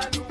Hallelujah.